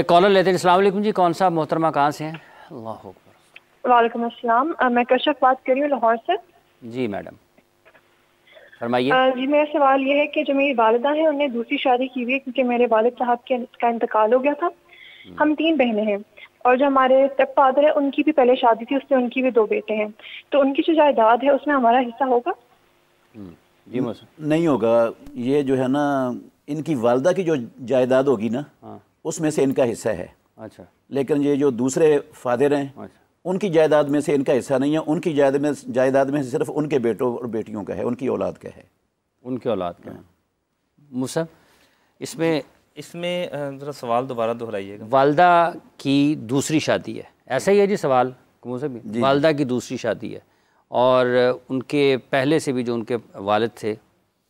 Collar लेते हैं। अस्सलाम जी कौन सा मोहतरमा कहाँ से हैं? अल्लाह वालेकुम अस्सलाम। मैं कशफ बात कर रही हूँ लाहौर से। जी मैडम। फरमाइए। जी मेरा सवाल ये है कि जो मेरी वालदा है उन्होंने दूसरी शादी की हुई है क्योंकि मेरे वालिद साहब के का इंतकाल हो गया था। हम्म। हम तीन बहनें हैं और जो हमारे स्टेप फादर है उनकी भी पहले शादी थी उससे उनकी भी दो बेटे हैं। तो उनकी जो जायदाद है उसमें हमारा हिस्सा होगा? हम्म। जी नहीं होगा। ये जो है ना इनकी वालदा की जो जायदाद होगी ना हाँ। उसमें से इनका हिस्सा है। अच्छा। लेकिन ये जो दूसरे फादर हैं अच्छा। उनकी जायदाद में से इनका हिस्सा नहीं है। उनकी जायदाद में जायदाद में सिर्फ़ उनके बेटों और बेटियों का है उनकी औलाद का है। उनके औलाद का हाँ। मुसब इसमें इसमें ज़रा सवाल दोबारा दोहराइएगा। वालदा की दूसरी शादी है। ऐसा ही है जी सवाल मुसब वालदा की दूसरी शादी है। और उनके पहले से भी जो उनके वालद थे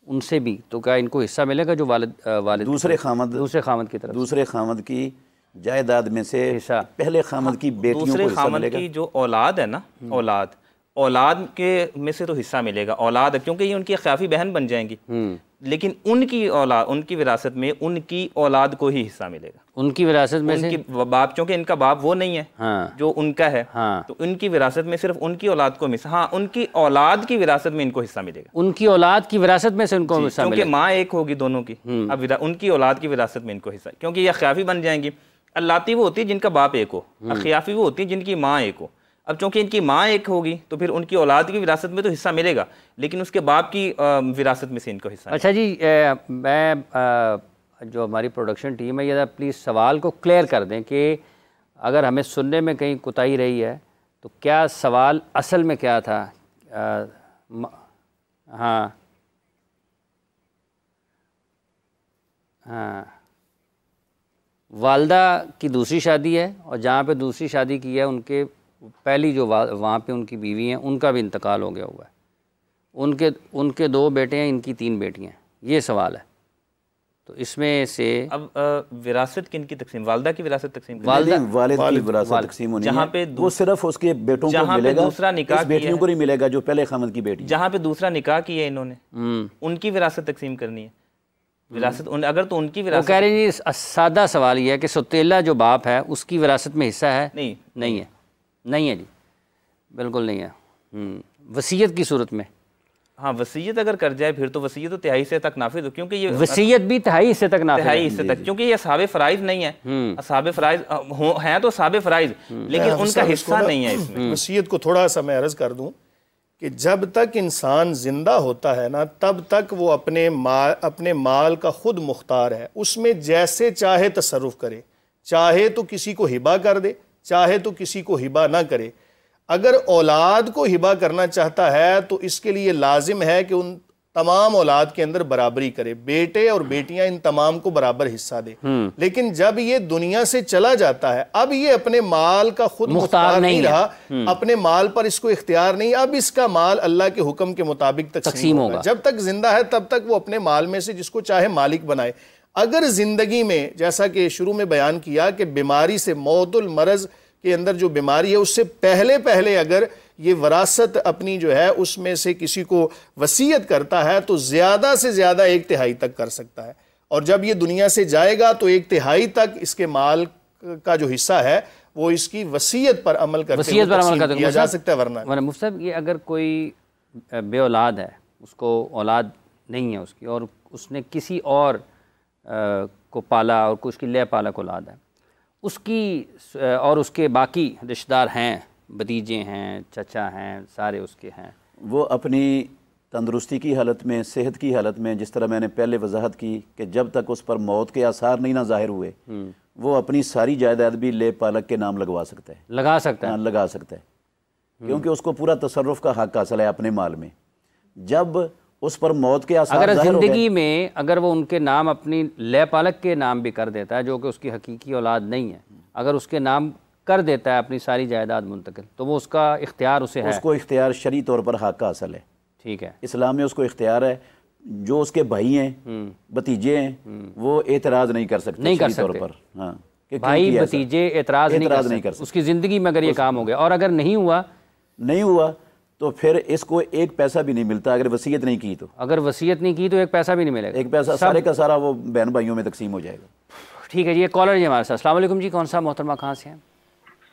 उनसे भी तो क्या इनको हिस्सा मिलेगा जो वालद वालद दूसरे खामद दूसरे खामद की तरफ़ दूसरे खामद की जायदाद में से हिस्सा। पहले खामद की बेटियों दूसरे खामद की जो औलाद है ना हम्म। औलाद औलाद के में से तो हिस्सा मिलेगा औलाद क्योंकि ये उनकी अख्याफी बहन बन जाएँगी हम्म। लेकिन उनकी औलाद उनकी विरासत में उनकी औलाद को ही हिस्सा मिलेगा उनकी विरासत में उनकी बाप क्योंकि इनका बाप वो नहीं है हाँ। जो उनका है हाँ। तो उनकी विरासत में सिर्फ़ उनकी औलाद को मिस हाँ उनकी औलाद की विरासत में इनको हिस्सा मिलेगा उनकी औलाद की विरासत में से उनको हिस्सा क्योंकि माँ एक होगी दोनों की हम्म। अब उनकी औलाद की विरासत में इनको हिस्सा क्योंकि ये अख्याफी बन जाएँगी अल्लाती वो होती है जिनका बाप एक हो हम्म। अखियाफी वो होती है जिनकी माँ एक हो अब चूँकि इनकी माँ एक होगी तो फिर उनकी औलाद की विरासत में तो हिस्सा मिलेगा लेकिन उसके बाप की विरासत में से इनको हिस्सा अच्छा जी ए, मैं आ, जो हमारी प्रोडक्शन टीम है ये प्लीज़ सवाल को क्लियर कर दें कि अगर हमें सुनने में कहीं कुताही रही है तो क्या सवाल असल में क्या था? आ, हाँ। हाँ। वालदा की दूसरी शादी है और जहाँ पे दूसरी शादी की है उनके पहली जो वहाँ पे उनकी बीवी हैं उनका भी इंतकाल हो गया हुआ है। उनके उनके दो बेटे हैं इनकी तीन बेटियाँ ये सवाल है। तो इसमें से अब विरासत किन की तकसीम वालदा की विरासत तकसीम वालदा वालिद की विरासत तकसीम होनी जहाँ पे वो सिर्फ़ उसके बेटों को मिलेगा दूसरा निकाह बेटियों को नहीं मिलेगा जो पहले खामद की बेटी जहाँ पे दूसरा निकाह किया इन्होंने हम्म। उनकी विरासत तकसीम करनी है। विरासत उन, अगर तो उनकी विरासत कह रहे हैं सादा सवाल ये है कि सतीला जो बाप है उसकी विरासत में हिस्सा है? नहीं नहीं। है। नहीं है जी। बिल्कुल नहीं है। हम्म, वसीयत की सूरत में। हाँ वसीयत अगर कर जाए फिर तो वसीयत तो तिहाई से तक नाफिज हो क्योंकि ये वसीयत भी तिहाई हिस्से तक नाफिज तिहाई हिस्से तक क्योंकि ये असाब फ़राइज नहीं है। हम्म। असाब फ़राइज हैं तो असाब फ़राइज हम्म। लेकिन उनका हिस्सा नहीं है इसमें। वसीयत को थोड़ा सा मैं अर्ज़ कर दूँ कि जब तक इंसान ज़िंदा होता है ना तब तक वो अपने माल अपने माल का खुद मुख्तार है। उसमें जैसे चाहे तसरुफ़ करे चाहे तो किसी को हिबा कर दे चाहे तो किसी को हिबा ना करे। अगर औलाद को हिबा करना चाहता है तो इसके लिए लाजिम है कि उन तमाम औलाद के अंदर बराबरी करे। बेटे और बेटियाँ इन तमाम को बराबर हिस्सा दे। हम्म। लेकिन जब ये दुनिया से चला जाता है अब ये अपने माल का खुद मुख्तार नहीं नहीं रहा। हम्म। अपने माल पर इसको इख्तियार नहीं अब इसका माल अल्लाह के हुक्म के मुताबिक तकसीम होगा। जब तक ज़िंदा है तब तक वो अपने माल में से जिसको चाहे मालिक बनाए। अगर ज़िंदगी में जैसा कि शुरू में बयान किया कि बीमारी से मौतुल मरज के अंदर जो बीमारी है उससे पहले पहले अगर ये वरासत अपनी जो है उसमें से किसी को वसीयत करता है तो ज़्यादा से ज़्यादा एक तिहाई तक कर सकता है। और जब ये दुनिया से जाएगा तो एक तिहाई तक इसके माल का जो हिस्सा है वो इसकी वसीयत पर अमल कर वसीयत पर अमल कर जा सकता है वरना वरना मुफ़्त ये अगर कोई बे औलाद है उसको औलाद नहीं है उसकी और उसने किसी और को पाला और उसकी ले पाला को औलाद है। उसकी और उसके बाकी रिश्तेदार हैं भतीजे हैं चचा हैं सारे उसके हैं। वो अपनी तंदरुस्ती की हालत में सेहत की हालत में जिस तरह मैंने पहले वजाहत की कि जब तक उस पर मौत के आसार नहीं ना ज़ाहिर हुए हम्म। वो अपनी सारी जायदाद भी ले पालक के नाम लगवा सकता है। लगा सकता है। हाँ, लगा सकता है। क्योंकि उसको पूरा तसरफ का हक हासिल है अपने माल में। जब उस पर मौत के आसार अगर ज़िंदगी में अगर वो उनके नाम अपनी ले पालक के नाम भी कर देता है जो कि उसकी हकीकी औलाद नहीं है अगर उसके नाम कर देता है अपनी सारी जायदाद मुंतकिल तो वो उसका इख्तियार उसे है। उसको इख्तियार शरी तौर पर हक का असल है। ठीक है। इस्लाम में उसको इख्तियार है। जो उसके भाई हैं हम्म। भतीजे हैं हम्म। वो एतराज़ नहीं कर सकते नहीं कर सकते। पर। हाँ भाई भतीजे एतराज़ नहीं कर सकते। उसकी ज़िंदगी में अगर ये काम हो गया और अगर नहीं हुआ? नहीं हुआ। तो फिर इसको एक पैसा भी नहीं मिलता अगर वसीयत नहीं की तो। अगर वसीयत नहीं की तो एक पैसा भी नहीं मिलेगा। एक पैसा सारे का सारा वो बहन भाइयों में तकसीम हो जाएगा। ठीक है जी कॉलर जी हमारे साथ। अलैक्म जी कौन सा मोहतरमा कहाँ से हैं?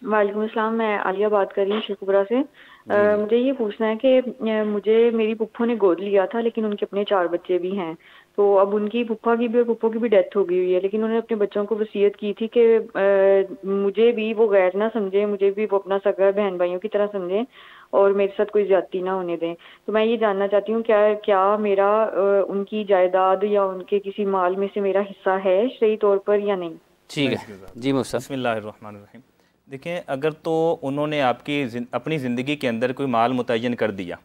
वालेकुम अस्सलाम मैं आलिया बात कर रही हूँ शेखपुरा से। आ, मुझे ये पूछना है कि मुझे मेरी पुप्पो ने गोद लिया था लेकिन उनके अपने चार बच्चे भी हैं। तो अब उनकी पुप्पा की भी और पुप्पो की भी डेथ हो गई हुई है। लेकिन उन्होंने अपने बच्चों को वसीयत की थी कि मुझे भी वो गैर ना समझे मुझे भी वो अपना सगा बहन भाइयों की तरह समझें और मेरे साथ कोई ज्यादती ना होने दें। तो मैं ये जानना चाहती हूँ क्या क्या मेरा उनकी जायदाद या उनके किसी माल में से मेरा हिस्सा है सही तौर पर या नहीं? ठीक है। जी बसमीम देखें अगर तो उन्होंने आपकी अपनी ज़िंदगी के अंदर कोई माल मुतन कर दिया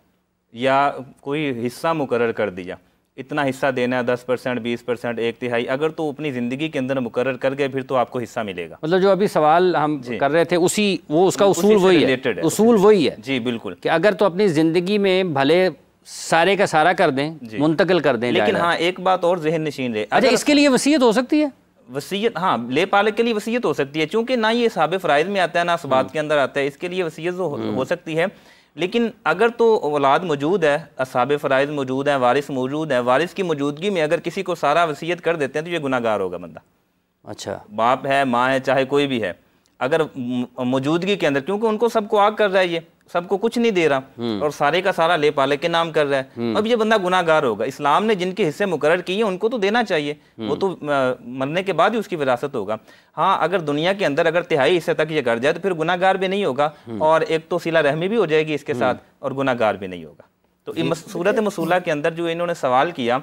या कोई हिस्सा मुकर कर दिया इतना हिस्सा देना है दस परसेंट बीस परसेंट एक तिहाई अगर तो अपनी ज़िंदगी के अंदर मुकर कर गए फिर तो आपको हिस्सा मिलेगा। मतलब जो अभी सवाल हम कर रहे थे उसी वो उसका उसूल वही है। उसूल वही है जी बिल्कुल। कि अगर तो अपनी ज़िंदगी में भले सारे का सारा कर दें मुंतकिल कर दें लेकिन हाँ एक बात और जहन नशीन रहे। अच्छा इसके लिए वसीयत हो सकती है? वसीयत हाँ ले पाले के लिए वसीयत हो सकती है क्योंकि ना ये साबित फ़राइज में आता है ना असबात हम्म। के अंदर आता है इसके लिए वसीयत हो, हो हम्म। सकती है। लेकिन अगर तो औलाद मौजूद है असाब फरज मौजूद हैं वारिस मौजूद है वारिस की मौजूदगी में अगर किसी को सारा वसीयत कर देते हैं तो ये गुनागार होगा बंदा। अच्छा। बाप है माँ है चाहे कोई भी है अगर मौजूदगी के अंदर क्योंकि उनको सबको आग कर रहा है ये। सबको कुछ नहीं दे रहा हम्म। और सारे का सारा ले पाले के नाम कर रहा है। हम्म। अब ये बंदा गुनागार होगा। इस्लाम ने जिनके हिस्से मुकर किए उनको तो देना चाहिए। वो हम्म। तो मरने के बाद ही उसकी विरासत होगा। हाँ अगर दुनिया के अंदर अगर तिहाई हिस्से तक ये कर जाए तो फिर गुनागार भी नहीं होगा और एक तो सिला रहमी भी हो जाएगी इसके साथ और गुनागार भी नहीं होगा। तो सूरत मसूला के अंदर जो इन्होंने सवाल किया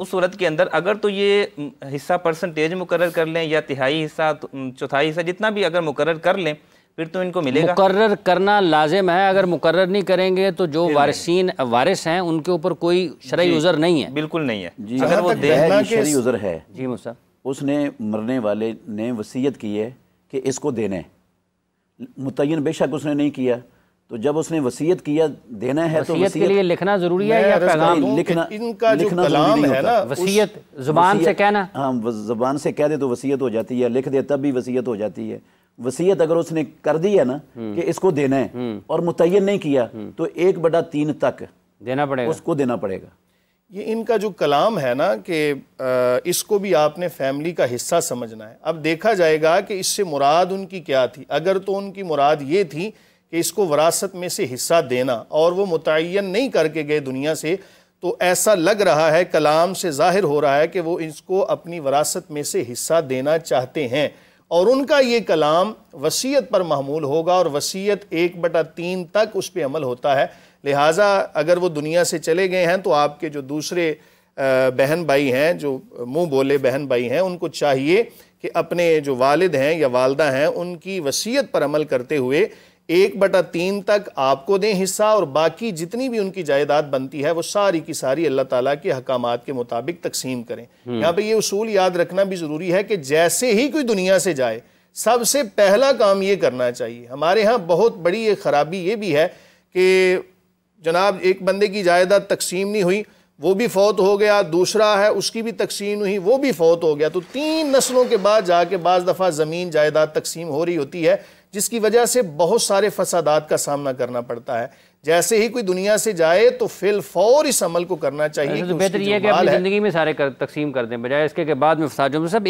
उस सूरत के अंदर अगर तो ये हिस्सा परसेंटेज मुकर कर लें या तिहाई हिस्सा चौथाई हिस्सा जितना भी अगर मुकर कर लें फिर तो इनको मिलेगा। मुकर्र करना लाजिम है। अगर मुकर्र नहीं करेंगे तो जो वारिसीन वारिस हैं उनके ऊपर कोई शरय यूज़र नहीं है। बिल्कुल नहीं है। जी अगर वो शरय यूज़र है जी मुसा उसने मरने वाले ने वसीयत की है कि इसको देने मुतन बेशक उसने नहीं किया तो जब उसने वसीयत किया देना है तो वसीयत के लिए लिखना ज़रूरी है या पैगाम? लिखना इनका लिखना कलाम है ना वसीयत ज़ुबान से कहना। हाँ ज़ुबान से कह दे तो वसीयत हो जाती है लिख दे तब भी वसीयत हो जाती है। वसीयत अगर उसने कर दी है ना हम्म। कि इसको देना है हम्म। और मुतन नहीं किया हम्म। तो एक बड़ा तीन तक देना पड़ेगा उसको देना पड़ेगा ये इनका जो कलाम है ना कि इसको भी आपने फैमिली का हिस्सा समझना है अब देखा जाएगा कि इससे मुराद उनकी क्या थी अगर तो उनकी मुराद ये थी कि इसको वरासत में से हिस्सा देना और वो मुतन नहीं करके गए दुनिया से तो ऐसा लग रहा है कलाम से ज़ाहिर हो रहा है कि वो इसको अपनी वरासत में से हिस्सा देना चाहते हैं और उनका ये कलाम वसीयत पर महमूल होगा और वसीयत एक बटा तीन तक उस पर अमल होता है। लिहाजा अगर वो दुनिया से चले गए हैं तो आपके जो दूसरे बहन भाई हैं, जो मुँह बोले बहन भाई हैं, उनको चाहिए कि अपने जो वालिद हैं या वालदा हैं, उनकी वसीयत पर अमल करते हुए एक बटा तीन तक आपको दें हिस्सा और बाकी जितनी भी उनकी जायदाद बनती है वो सारी की सारी अल्लाह ताला के हकाम के मुताबिक तकसीम करें। हम्म। यहाँ पे ये उसूल याद रखना भी ज़रूरी है कि जैसे ही कोई दुनिया से जाए सबसे पहला काम ये करना चाहिए। हमारे यहाँ बहुत बड़ी एक ख़राबी ये भी है कि जनाब एक बंदे की जायदाद तकसीम नहीं हुई वो भी फौत हो गया दूसरा है उसकी भी तकसीम हुई वो भी फौत हो गया। तो तीन नस्लों के बाद जाके बाज़ दफ़ा ज़मीन जायदाद तकसीम हो रही होती है। जिसकी वजह से बहुत सारे फसादात का सामना करना पड़ता है। जैसे ही कोई दुनिया से जाए तो फिल फौर इस अमल को करना चाहिए तो बेहतर यह है कि अपनी ज़िंदगी में सारे कर, तकसीम कर दें। बजाय इसके के बाद में फसाद सब एक